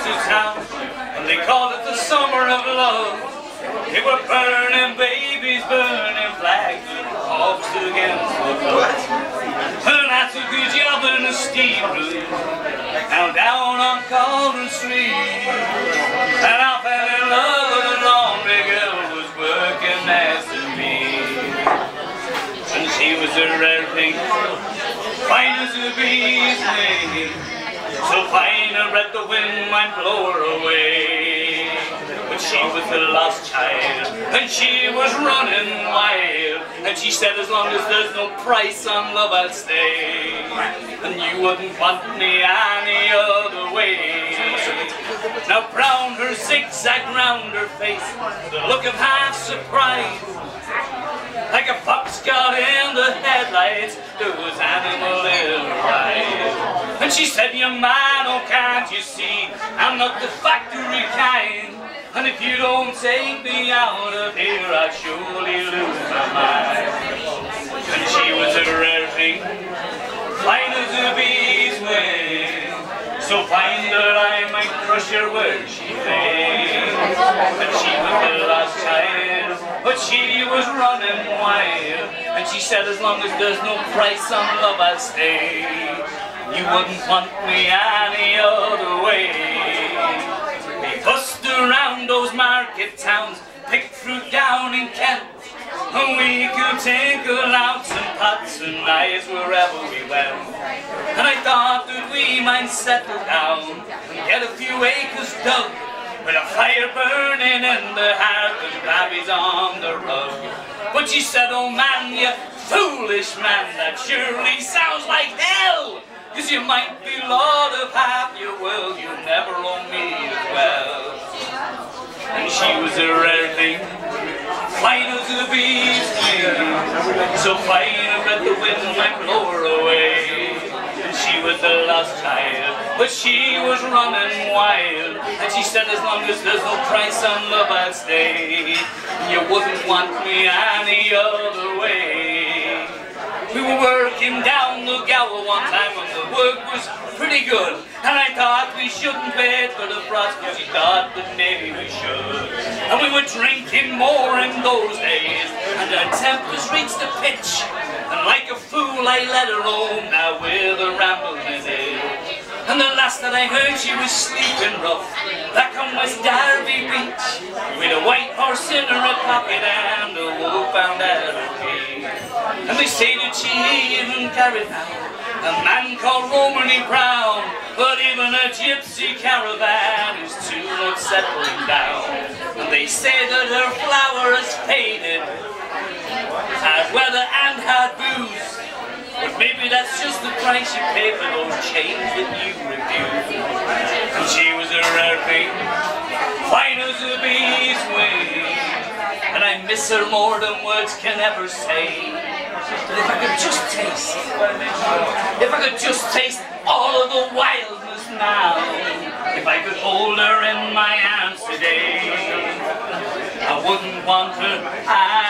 to town, and they called it the summer of love. They were burning babies, burning flags, hawks against the flood. I took a job in a steam room, down down on Calder Street. And I fell in love with a laundry girl who was working next to me. And she was a rare thing, fine as a bee's. So fine I read the wind might blow her away. But she was the lost child, and she was running wild. And she said, as long as there's no price on love, I'll stay. And you wouldn't want me any other way. Now brown her zigzag round her face, the look of half surprise. Like a fox got in the headlights, there was animal eyes. And she said, you man, oh can't you see, I'm not the factory kind. And if you don't take me out of here, I'll surely lose my mind. And she was a rare thing, fine as a bee's wing. So fine that I might crush her where she lay. And she was the last child, but she was running wild. And she said, as long as there's no price on love, I'll stay. You wouldn't want me any other way. We fussed around those market towns, picked fruit down in Kent. And we could tinkle out some pots and knives wherever we went. And I thought that we might settle down and get a few acres dug. With a fire burning in the hearth and babbies on the rug. But she said, oh man, you foolish man, that surely sounds like hell. Cause you might be lord of half your world, you never own me as well. And she was a rare thing, fine as a bee's wing. So fine that the wind might blow her away. And she was the last child, but she was running wild. And she said, as long as there's no price on love, I'll stay. You wouldn't want me any other way. We were working down the Gower one time and the work was pretty good. And I thought we shouldn't wait for the frost, but she thought that maybe we should. And we were drinking more in those days, and our tempers reached a pitch. And like a fool I let her home now with a rambling in And the last that I heard she was sleeping rough Back on West Derby Beach With a white horse in her pocket and a wolf found And they say that she even carried now A man called Romany Brown But even a gypsy caravan is too much settling down And they say that her flower has faded Had weather and had booze but maybe that's just the price you pay for those chains that you refuse. And she was a rare thing, fine as a bee's wing. And I miss her more than words can ever say. But if I could just taste, if I could just taste all of the wildness now, if I could hold her in my arms today, I wouldn't want her. I